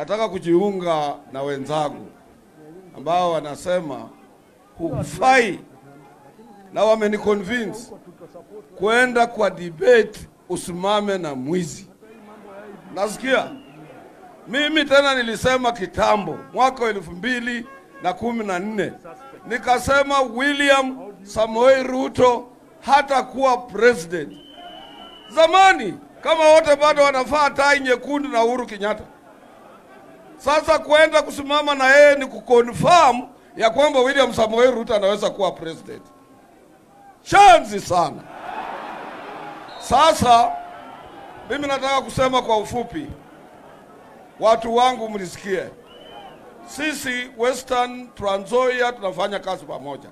nataka kujiunga na wenzangu ambao wanasema hufai na wameniconvince kwenda kwa debate usimame na mwizi. Nasikia mimi tena nilisema kitambo mwaka wa elfu mbili na kumi na nne nikasema William Samoei Ruto hatakuwa president zamani, kama wote bado wanafaa tai nyekundu na Uhuru Kenyatta. Sasa kuenda kusimama na yeye ni kuconfirm ya kwamba William Samoei Ruto anaweza kuwa president. Chanzi sana. Sasa mimi nataka kusema kwa ufupi, watu wangu mlisikie, sisi Western Trans Nzoia tunafanya kazi pamoja,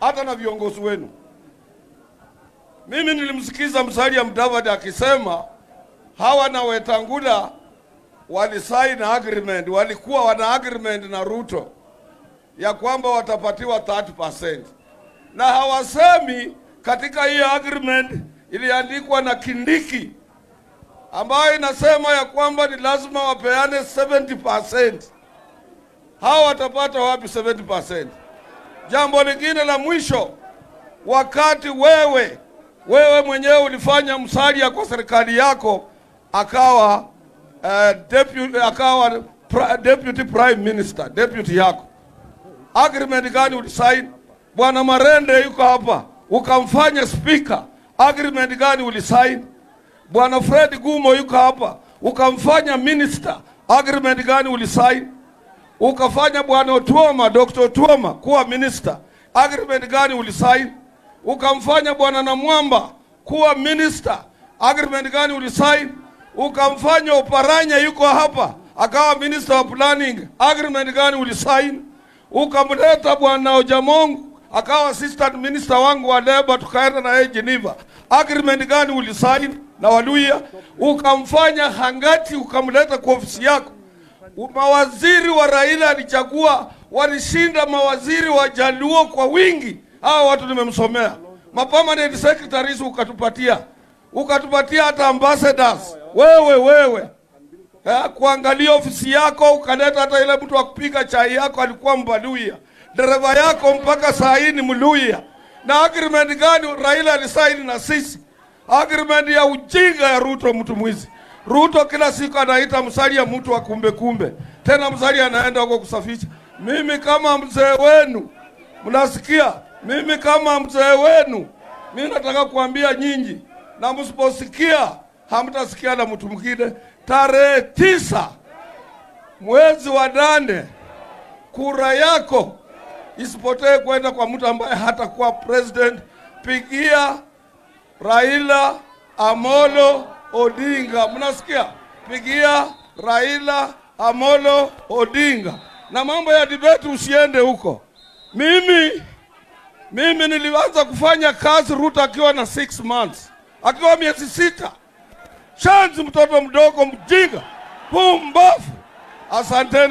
hata na viongozi wenu. Mimi nilimsikiza Musalia Mudavadi akisema hawa na Wetangula walisign agreement, walikuwa wana agreement na Ruto ya kwamba watapatiwa 30%, na hawasemi katika hiyo agreement iliandikwa na Kindiki ambayo inasema ya kwamba ni lazima wapeane 70%. Hawa watapata wapi 70%? Jambo lingine la mwisho, wakati wewe wewe mwenyewe ulifanya msalia kwa serikali yako akawa uh, deputy, akawa deputy prime minister, deputy yako, agreement gani ulisign? Bwana Marende yuko hapa, ukamfanya speaker, agreement gani ulisign? Bwana Fred Gumo yuko hapa, ukamfanya minister, agreement gani ulisign? Ukafanya bwana Otuoma, Dr. Otuoma kuwa minister, agreement gani ulisign? Ukamfanya bwana Namwamba kuwa minister, agreement gani ulisign? Ukamfanya Oparanya yuko hapa akawa minister wa planning, agreement gani ulisign? Ukamleta bwana Ojamong akawa assistant minister wangu wa labor, tukaenda na yeye Geneva, agreement gani ulisign na Waluya? Ukamfanya Hangati, ukamleta kwa ofisi yako. Mawaziri wa Raila alichagua walishinda mawaziri wa Jaluo kwa wingi. Hawa watu nimemsomea. Mapermanent secretaries ukatupatia, ukatupatia hata ambassadors. Wewe wewe ya, kuangalia ofisi yako ukaleta hata ile mtu wa kupika chai yako alikuwa Mbaluya, dereva yako mpaka saa hii ni Mluya. Na agreement gani Raila alisaini na sisi? Agreement ya ujinga ya Ruto, mtu mwizi. Ruto kila siku anaita Musalia mtu wa kumbe kumbe, tena Musalia anaenda huko kusafisha. Mimi kama mzee wenu, mnasikia? Mimi kama mzee wenu, mimi nataka kuambia nyinyi, na msiposikia hamtasikia na mtu mwingine. Tarehe tisa mwezi wa nane, kura yako isipotee kwenda kwa mtu ambaye hatakuwa president. Pigia Raila Amolo Odinga, mnasikia? Pigia Raila Amolo Odinga. Na mambo ya debate usiende huko. Mimi mimi nilianza kufanya kazi Ruto akiwa na six months, akiwa miezi sita. Chanzi, mtoto mdogo mjinga, pumbafu. Asanteni.